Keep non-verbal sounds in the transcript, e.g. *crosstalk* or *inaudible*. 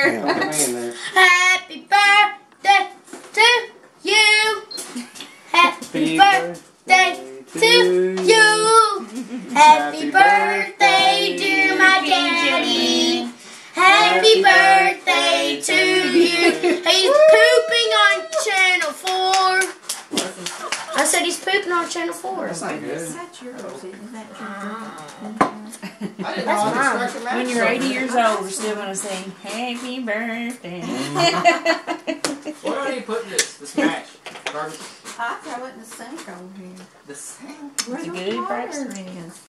there. Look at me in there. Happy birthday to you. Happy birthday to you. Happy birthday, dear my daddy. Happy birthday to you. He's pooping on channel four. I said he's pooping on channel four. That's not good. That's yours, isn't that *laughs* I didn't know I could mine. stretch your When you're 80 years old, we're still gonna sing Happy Birthday. *laughs* what are I putting this? This match? Garbage? I throw it in the sink over here. The sink? Where It's the good water is.